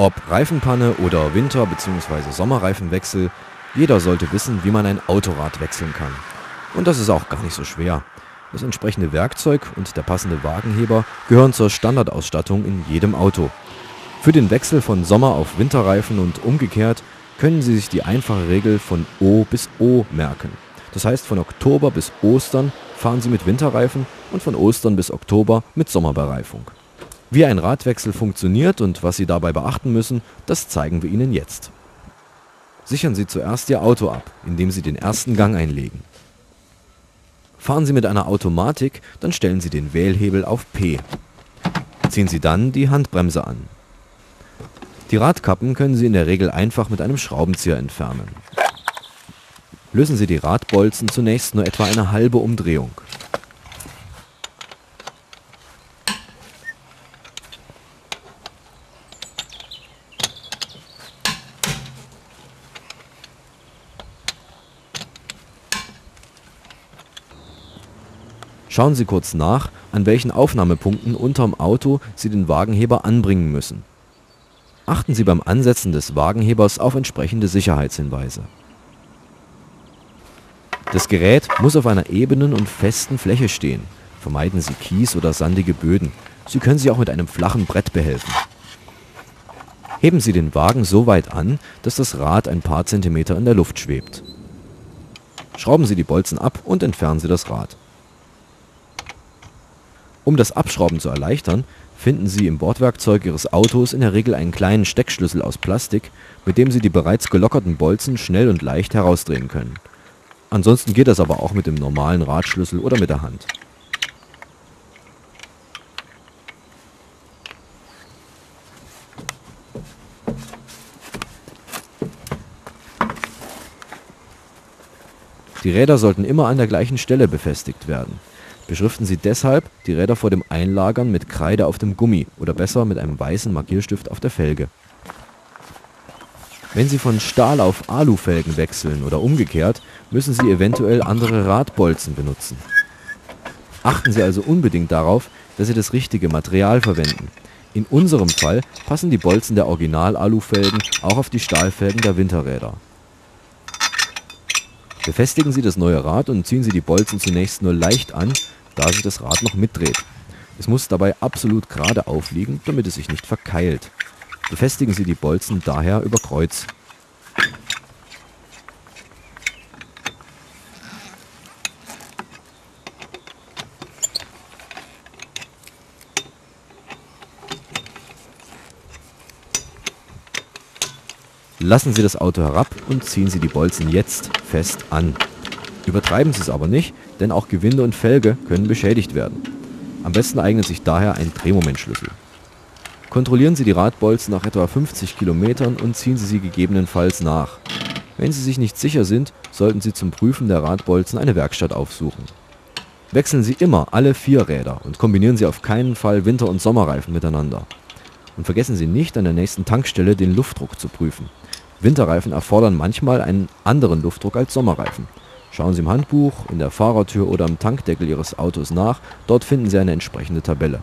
Ob Reifenpanne oder Winter- bzw. Sommerreifenwechsel, jeder sollte wissen, wie man ein Autorad wechseln kann. Und das ist auch gar nicht so schwer. Das entsprechende Werkzeug und der passende Wagenheber gehören zur Standardausstattung in jedem Auto. Für den Wechsel von Sommer- auf Winterreifen und umgekehrt können Sie sich die einfache Regel von O bis O merken. Das heißt, von Oktober bis Ostern fahren Sie mit Winterreifen und von Ostern bis Oktober mit Sommerbereifung. Wie ein Radwechsel funktioniert und was Sie dabei beachten müssen, das zeigen wir Ihnen jetzt. Sichern Sie zuerst Ihr Auto ab, indem Sie den ersten Gang einlegen. Fahren Sie mit einer Automatik, dann stellen Sie den Wählhebel auf P. Ziehen Sie dann die Handbremse an. Die Radkappen können Sie in der Regel einfach mit einem Schraubenzieher entfernen. Lösen Sie die Radbolzen zunächst nur etwa eine halbe Umdrehung. Schauen Sie kurz nach, an welchen Aufnahmepunkten unterm Auto Sie den Wagenheber anbringen müssen. Achten Sie beim Ansetzen des Wagenhebers auf entsprechende Sicherheitshinweise. Das Gerät muss auf einer ebenen und festen Fläche stehen. Vermeiden Sie Kies oder sandige Böden. Sie können sich auch mit einem flachen Brett behelfen. Heben Sie den Wagen so weit an, dass das Rad ein paar Zentimeter in der Luft schwebt. Schrauben Sie die Bolzen ab und entfernen Sie das Rad. Um das Abschrauben zu erleichtern, finden Sie im Bordwerkzeug Ihres Autos in der Regel einen kleinen Steckschlüssel aus Plastik, mit dem Sie die bereits gelockerten Bolzen schnell und leicht herausdrehen können. Ansonsten geht das aber auch mit dem normalen Radschlüssel oder mit der Hand. Die Räder sollten immer an der gleichen Stelle befestigt werden. Beschriften Sie deshalb die Räder vor dem Einlagern mit Kreide auf dem Gummi oder besser mit einem weißen Markierstift auf der Felge. Wenn Sie von Stahl auf Alufelgen wechseln oder umgekehrt, müssen Sie eventuell andere Radbolzen benutzen. Achten Sie also unbedingt darauf, dass Sie das richtige Material verwenden. In unserem Fall passen die Bolzen der Original-Alufelgen auch auf die Stahlfelgen der Winterräder. Befestigen Sie das neue Rad und ziehen Sie die Bolzen zunächst nur leicht an, da sich das Rad noch mitdreht. Es muss dabei absolut gerade aufliegen, damit es sich nicht verkeilt. Befestigen Sie die Bolzen daher über Kreuz. Lassen Sie das Auto herab und ziehen Sie die Bolzen jetzt fest an. Übertreiben Sie es aber nicht, denn auch Gewinde und Felge können beschädigt werden. Am besten eignet sich daher ein Drehmomentschlüssel. Kontrollieren Sie die Radbolzen nach etwa 50 Kilometern und ziehen Sie sie gegebenenfalls nach. Wenn Sie sich nicht sicher sind, sollten Sie zum Prüfen der Radbolzen eine Werkstatt aufsuchen. Wechseln Sie immer alle vier Räder und kombinieren Sie auf keinen Fall Winter- und Sommerreifen miteinander. Und vergessen Sie nicht an der nächsten Tankstelle den Luftdruck zu prüfen. Winterreifen erfordern manchmal einen anderen Luftdruck als Sommerreifen. Schauen Sie im Handbuch, in der Fahrertür oder am Tankdeckel Ihres Autos nach, dort finden Sie eine entsprechende Tabelle.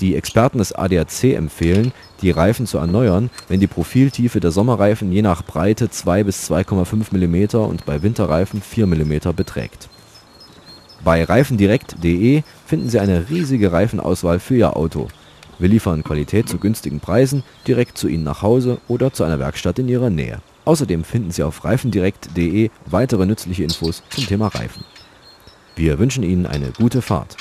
Die Experten des ADAC empfehlen, die Reifen zu erneuern, wenn die Profiltiefe der Sommerreifen je nach Breite 2 bis 2,5 mm und bei Winterreifen 4 mm beträgt. Bei reifendirekt.de finden Sie eine riesige Reifenauswahl für Ihr Auto. Wir liefern Qualität zu günstigen Preisen direkt zu Ihnen nach Hause oder zu einer Werkstatt in Ihrer Nähe. Außerdem finden Sie auf reifendirekt.de weitere nützliche Infos zum Thema Reifen. Wir wünschen Ihnen eine gute Fahrt.